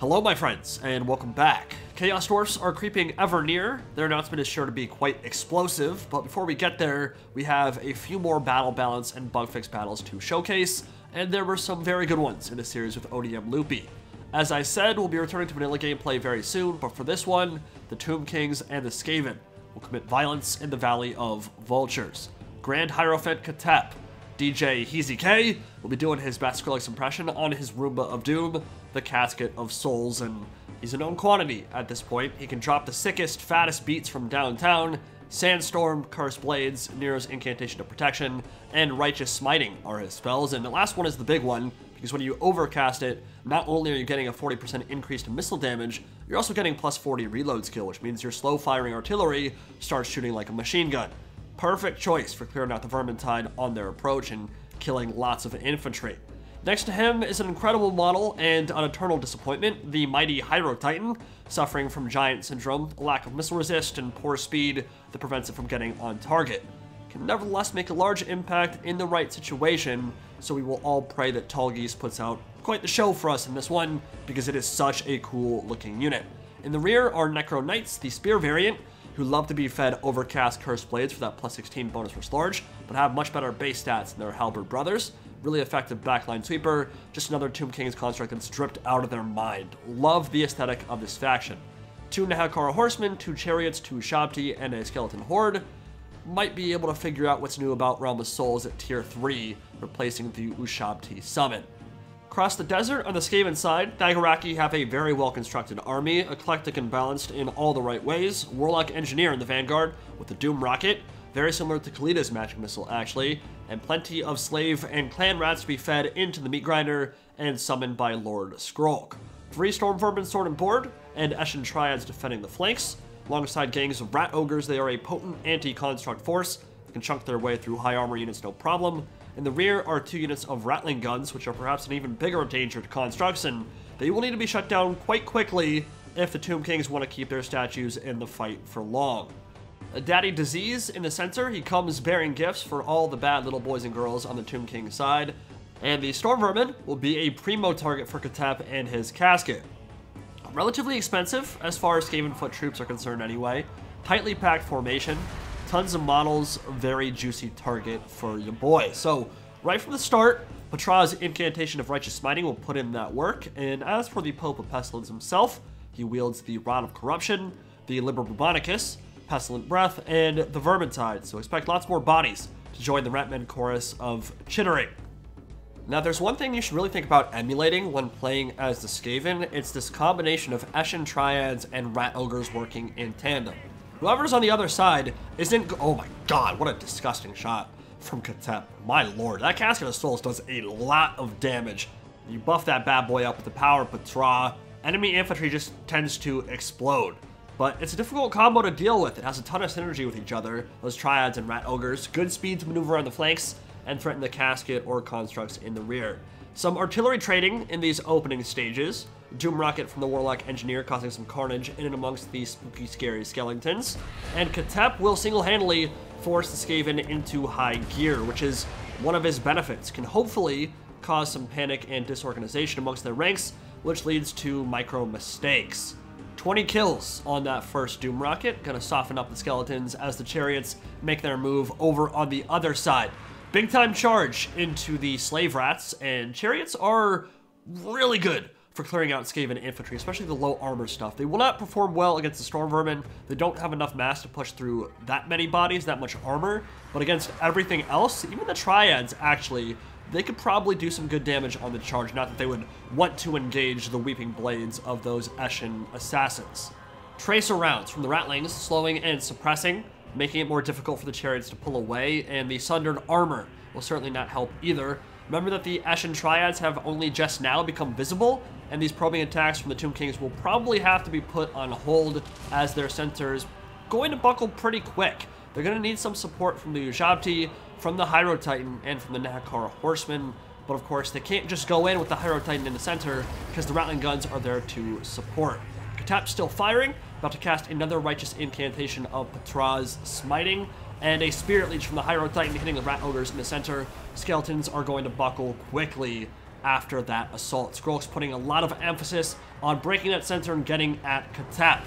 Hello, my friends, and welcome back. Chaos Dwarfs are creeping ever near. Their announcement is sure to be quite explosive, but before we get there, we have a few more battle balance and bug fix battles to showcase, and there were some very good ones in the series with ODM Loupi. As I said, we'll be returning to vanilla gameplay very soon, but for this one, the Tomb Kings and the Skaven will commit violence in the Valley of Vultures. Grand Hierophant Khatep, DJ Heezy K, will be doing his best Skrillex impression on his Roomba of Doom, the Casket of Souls, and he's a known quantity at this point. He can drop the sickest, fattest beats from downtown. Sandstorm, Cursed Blades, Neru's Incantation of Protection, and Righteous Smiting are his spells. And the last one is the big one, because when you overcast it, not only are you getting a 40% increase to missile damage, you're also getting plus 40 reload skill, which means your slow firing artillery starts shooting like a machine gun. Perfect choice for clearing out the Vermintide on their approach and killing lots of infantry. Next to him is an incredible model and an eternal disappointment, the mighty Hierotitan, suffering from giant syndrome, lack of missile resist, and poor speed that prevents it from getting on target. Can nevertheless make a large impact in the right situation, so we will all pray that Tallgeese puts out quite the show for us in this one, because it is such a cool looking unit. In the rear are Necro Knights, the spear variant, who love to be fed Overcast Cursed Blades for that plus 16 bonus for Large, but have much better base stats than their Halberd brothers really effective backline sweeper, just another Tomb King's construct that's stripped out of their mind. Love the aesthetic of this faction. Two Nehekhara Horsemen, two Chariots, two Ushabti, and a Skeleton Horde. Might be able to figure out what's new about Realm of Souls at Tier 3, replacing the Ushabti Summon. Across the desert, on the Skaven side, Nagaraki have a very well-constructed army, eclectic and balanced in all the right ways. Warlock Engineer in the vanguard with the Doom Rocket, very similar to Khalida's magic missile actually, and plenty of slave and clan rats to be fed into the meat grinder and summoned by Lord Skrolk. Three Storm Vermin sword and board, and Eshin Triads defending the flanks. Alongside gangs of Rat Ogres, they are a potent anti-construct force that can chunk their way through high armor units no problem. In the rear are two units of rattling guns, which are perhaps an even bigger danger to constructs, and they will need to be shut down quite quickly if the Tomb Kings want to keep their statues in the fight for long. A Daddy Disease in the center, he comes bearing gifts for all the bad little boys and girls on the Tomb King side. And the Storm Vermin will be a primo target for Khatep and his casket. Relatively expensive, as far as Skaven foot troops are concerned anyway. Tightly packed formation, tons of models, very juicy target for your boy. So, right from the start, Ptra's Incantation of Righteous Smiting will put in that work, and as for the Pope of Pestilence himself, he wields the Rod of Corruption, the Liber Bubonicus, Pestilent Breath, and the Vermintide, so expect lots more bodies to join the Ratmen chorus of chittering. Now, there's one thing you should really think about emulating when playing as the Skaven. It's this combination of Eshin Triads and Rat Ogres working in tandem. Whoever's on the other side isn't... Oh my god, what a disgusting shot from Khatep. My lord, that Casket of Souls does a lot of damage. You buff that bad boy up with the power of Ptra, enemy infantry just tends to explode. But it's a difficult combo to deal with. It has a ton of synergy with each other, those triads and rat ogres. Good speed to maneuver on the flanks and threaten the casket or constructs in the rear. Some artillery trading in these opening stages. Doom Rocket from the Warlock Engineer causing some carnage in and amongst these spooky, scary skeletons. And Khatep will single-handedly force the Skaven into high gear, which is one of his benefits. Can hopefully cause some panic and disorganization amongst their ranks, which leads to micro mistakes. 20 kills on that first Doom Rocket. Gonna soften up the skeletons as the chariots make their move over on the other side. Big time charge into the slave rats, and chariots are really good for clearing out Skaven infantry, especially the low armor stuff. They will not perform well against the Storm Vermin. They don't have enough mass to push through that many bodies, that much armor, but against everything else, even the Triads actually they could probably do some good damage on the charge, not that they would want to engage the Weeping Blades of those Eshin assassins. Tracer rounds from the Ratlings, slowing and suppressing, making it more difficult for the chariots to pull away, and the Sundered Armor will certainly not help either. Remember that the Eshin Triads have only just now become visible, and these probing attacks from the Tomb Kings will probably have to be put on hold as their centers going to buckle pretty quick. They're going to need some support from the Ushabti, from the Hierotitan, and from the Nehekhara Horsemen. But of course, they can't just go in with the Hierotitan in the center, because the Rattling Guns are there to support. Khatep's still firing, about to cast another Righteous Incantation of Ptra's Smiting, and a Spirit Leech from the Hierotitan hitting the Rat Ogres in the center. Skeletons are going to buckle quickly after that assault. Skrolk's putting a lot of emphasis on breaking that center and getting at Khatep.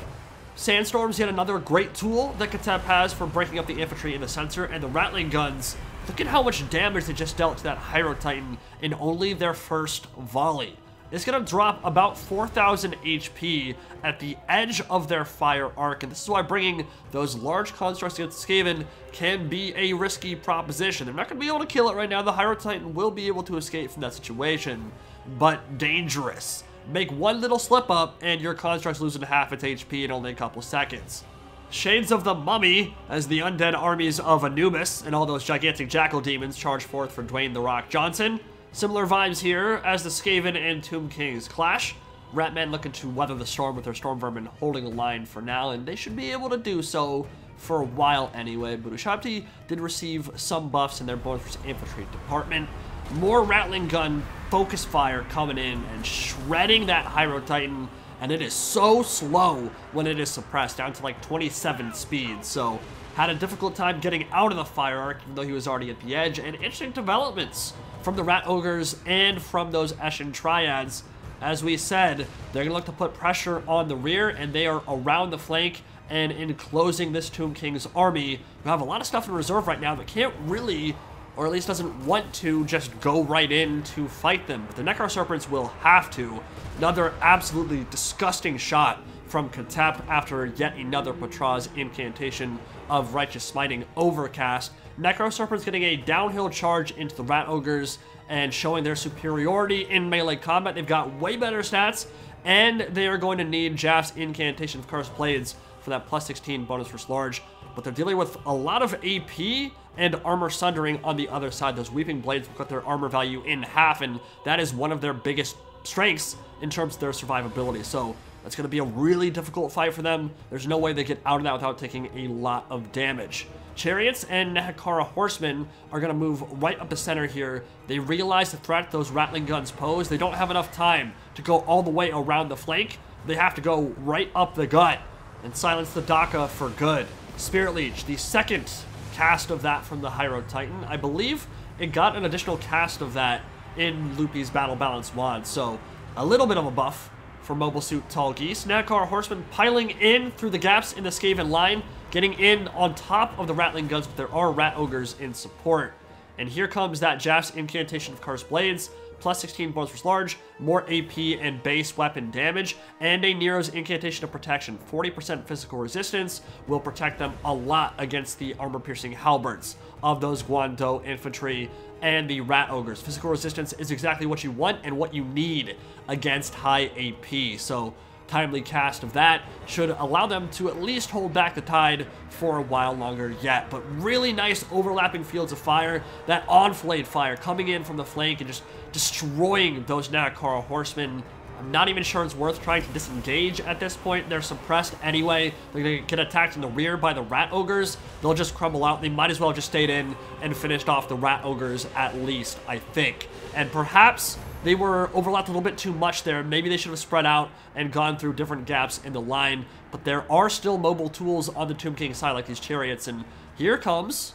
Sandstorm's yet another great tool that Khatep has for breaking up the infantry in the center, and the Ratling guns, look at how much damage they just dealt to that Hyro Titan in only their first volley. It's going to drop about 4,000 HP at the edge of their fire arc, and this is why bringing those large constructs against Skaven can be a risky proposition. They're not going to be able to kill it right now. The Hierotitan will be able to escape from that situation, but dangerous. Make one little slip up, and your construct's losing half its HP in only a couple seconds. Shades of the Mummy, as the undead armies of Anubis and all those gigantic jackal demons charge forth for Dwayne The Rock Johnson. Similar vibes here as the Skaven and Tomb Kings clash. Ratman looking to weather the storm with their Storm Vermin holding a line for now, and they should be able to do so for a while anyway. But Ushabti did receive some buffs in their bonus infantry department. More Rattling Gun focus fire coming in and shredding that Hierotitan, and it is so slow when it is suppressed, down to like 27 speed, so had a difficult time getting out of the fire arc, even though he was already at the edge, and interesting developments from the Rat Ogres and from those Eshin Triads. As we said, they're going to look to put pressure on the rear, and they are around the flank and enclosing this Tomb King's army, who have a lot of stuff in reserve right now that can't really, or at least doesn't want to, just go right in to fight them. But the Necro Serpents will have to. Another absolutely disgusting shot from Khatep after yet another Ptra's incantation of Righteous Smiting Overcast. Necro Serpent's getting a downhill charge into the Rat Ogres and showing their superiority in melee combat. They've got way better stats, and they are going to need Djaf's Incantation of Cursed Blades for that plus 16 bonus for Large. But they're dealing with a lot of AP and Armor Sundering on the other side. Those Weeping Blades will cut their armor value in half, and that is one of their biggest strengths in terms of their survivability. So that's going to be a really difficult fight for them. There's no way they get out of that without taking a lot of damage. Chariots and Nehekhara Horsemen are going to move right up the center here. They realize the threat those rattling guns pose. They don't have enough time to go all the way around the flank. They have to go right up the gut and silence the Daka for good. Spirit Leech, the second cast of that from the Hierotitan. I believe it got an additional cast of that in Loupi's Battle Balance Wand, so a little bit of a buff for Mobile Suit Tallgeese. Nakar Horsemen piling in through the gaps in the Skaven line getting in on top of the Ratling guns, but there are Rat Ogres in support. And here comes that Djaf's Incantation of Cursed Blades, plus 16 bonus for large, more AP and base weapon damage, and a Neru's Incantation of Protection. 40% physical resistance will protect them a lot against the armor-piercing halberds of those Guando infantry and the Rat Ogres. Physical resistance is exactly what you want and what you need against high AP. So timely cast of that should allow them to at least hold back the tide for a while longer yet. But really nice overlapping fields of fire, that enfilade fire coming in from the flank and just destroying those Nehekhara horsemen. I'm not even sure it's worth trying to disengage at this point. They're suppressed anyway. To get attacked in the rear by the Rat Ogres. They'll just crumble out. They might as well just stayed in and finished off the Rat Ogres at least, I think. And perhaps they were overlapped a little bit too much there. Maybe they should have spread out and gone through different gaps in the line. But there are still mobile tools on the Tomb King side, like these chariots. And here comes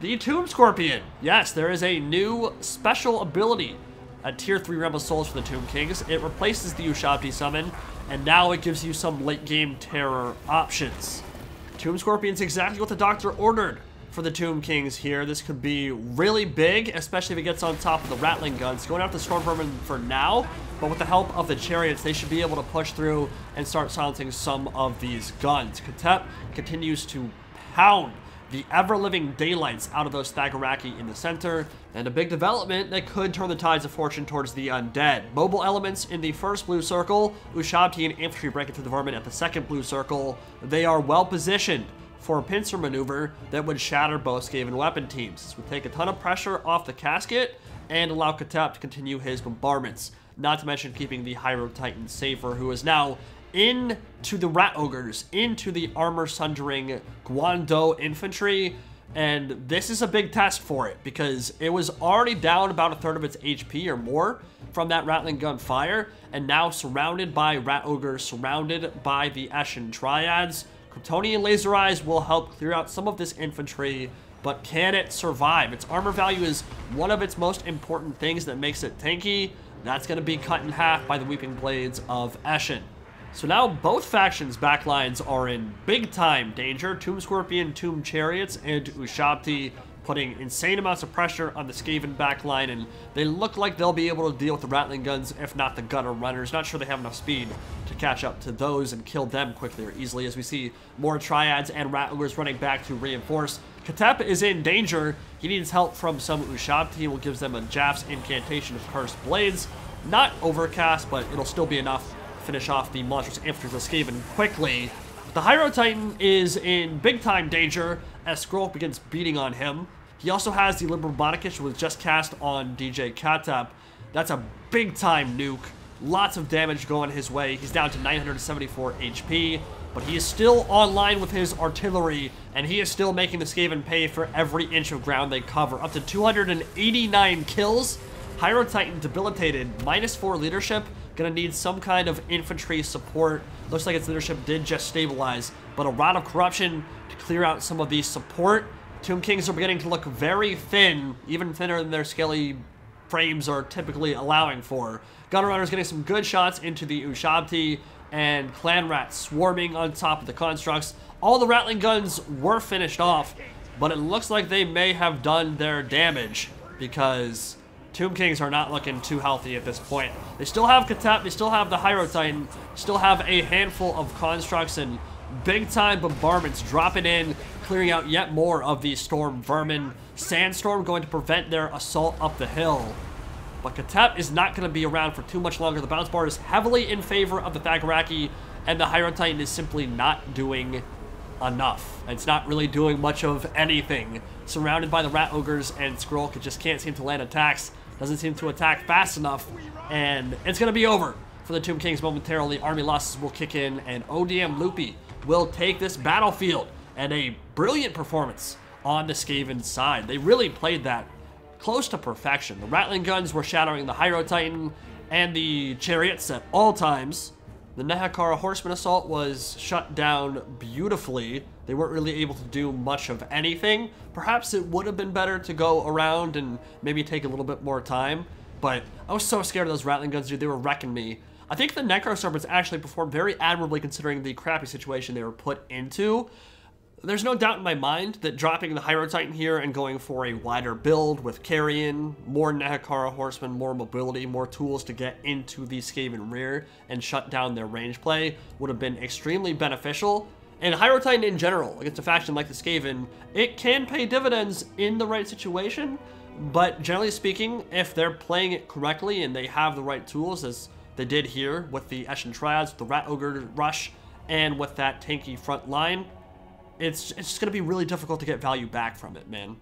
the Tomb Scorpion. Yes, there is a new special ability at Tier 3 Realm of Souls for the Tomb Kings. It replaces the Ushabti summon, and now it gives you some late game terror options. Tomb Scorpion's exactly what the Doctor ordered for the Tomb Kings here. This could be really big, especially if it gets on top of the Rattling guns. Going after Storm Vermin for now, but with the help of the Chariots, they should be able to push through and start silencing some of these guns. Khatep continues to pound the ever-living daylights out of those Thagaraki in the center, and a big development that could turn the tides of fortune towards the undead. Mobile elements in the first blue circle, Ushabti and infantry breaking through the vermin at the second blue circle. They are well positioned for a pincer maneuver that would shatter both Skaven weapon teams. This would take a ton of pressure off the casket and allow Khatep to continue his bombardments. Not to mention keeping the Hierotitan safer, who is now into the Rat Ogres, into the armor sundering Guando infantry. And this is a big test for it because it was already down about a third of its HP or more from that rattling gun fire, and now surrounded by Rat Ogres, surrounded by the Eshin Triads. Kryptonian Laser Eyes will help clear out some of this infantry, but can it survive? Its armor value is one of its most important things that makes it tanky, That's going to be cut in half by the Weeping Blades of Eshin. So now both factions' backlines are in big time danger. Tomb Scorpion, Tomb Chariots, and Ushabti putting insane amounts of pressure on the Skaven backline, and they look like they'll be able to deal with the Ratling Guns, if not the Gutter Runners. Not sure they have enough speed to catch up to those and kill them quickly or easily, as we see more Triads and Rattlers running back to reinforce. Khatep is in danger. He needs help from some Ushabti, will gives them a Djaf's incantation of Cursed Blades. Not overcast, but it'll still be enough finish off the monstrous infantry Skaven quickly. The Hierotitan Titan is in big time danger as Skrolk begins beating on him. He also has the Liber Bubonicus, which was just cast on DJ Khatep. That's a big time nuke. Lots of damage going his way. He's down to 974 HP, but he is still online with his artillery, and he is still making the Skaven pay for every inch of ground they cover. Up to 289 kills. Hierotitan Titan debilitated, minus 4 leadership, gonna need some kind of infantry support. Looks like its leadership did just stabilize, but a Rod of Corruption to clear out some of the support. Tomb Kings are beginning to look very thin, even thinner than their scaly frames are typically allowing for. Gutter Runner's getting some good shots into the Ushabti, and Clan Rats swarming on top of the constructs. All the rattling guns were finished off, but it looks like they may have done their damage because Tomb Kings are not looking too healthy at this point. They still have Khatep, they still have the Hierotitan, Titan, still have a handful of constructs and big-time bombardments dropping in, clearing out yet more of these Storm Vermin. Sandstorm going to prevent their assault up the hill. But Khatep is not going to be around for too much longer. The bounce bar is heavily in favor of the Thagaraki, and the Hierotitan Titan is simply not doing enough. It's not really doing much of anything. Surrounded by the Rat Ogres and Skrolk, just can't seem to land attacks doesn't seem to attack fast enough, and it's going to be over for the Tomb Kings momentarily. Army losses will kick in, and ODM Loupi will take this battlefield, and a brilliant performance on the Skaven side. They really played that close to perfection. The Rattling Guns were shattering the Hierotitan Titan and the Chariots at all times. The Nehekhara Horseman Assault was shut down beautifully. They weren't really able to do much of anything. Perhaps it would have been better to go around and maybe take a little bit more time, but I was so scared of those rattling Guns, dude. They were wrecking me. I think the Necro Serpents actually performed very admirably considering the crappy situation they were put into. There's no doubt in my mind that dropping the Hierotitan Titan here and going for a wider build with Carrion, more Nehekhara Horsemen, more mobility, more tools to get into the Skaven rear and shut down their range play would have been extremely beneficial. And Hierotitan Titan in general, against a faction like the Skaven, it can pay dividends in the right situation, but generally speaking, if they're playing it correctly and they have the right tools, as they did here with the Eshin Triads, the Rat Ogre Rush, and with that tanky front line, it's, it's just going to be really difficult to get value back from it, man.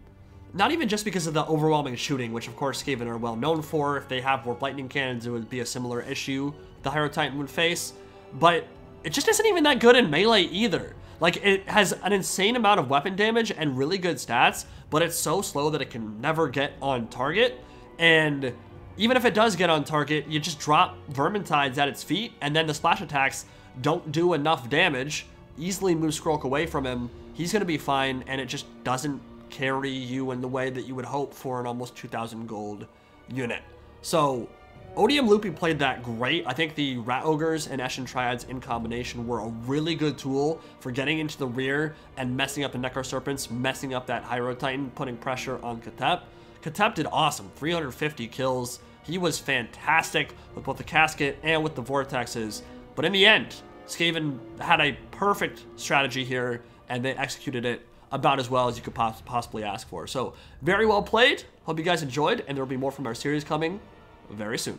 Not even just because of the overwhelming shooting, which of course Skaven are well known for. If they have warp lightning cannons, it would be a similar issue the Hierotitan Titan would face. But it just isn't even that good in melee either. Like, it has an insane amount of weapon damage and really good stats, but it's so slow that it can never get on target. And even if it does get on target, you just drop Vermintides at its feet, and then the splash attacks don't do enough damage easily move Skrolk away from him, he's going to be fine, and it just doesn't carry you in the way that you would hope for an almost 2,000 gold unit. So, ODM Loupi played that great. I think the Rat Ogres and Eshin Triads in combination were a really good tool for getting into the rear and messing up the Necro Serpents, messing up that Hierotitan, Titan, putting pressure on Khatep. Khatep did awesome, 350 kills. He was fantastic with both the Casket and with the Vortexes. But in the end, Skaven had a perfect strategy here, and they executed it about as well as you could possibly ask for. So, very well played. Hope you guys enjoyed, and there will be more from our series coming very soon.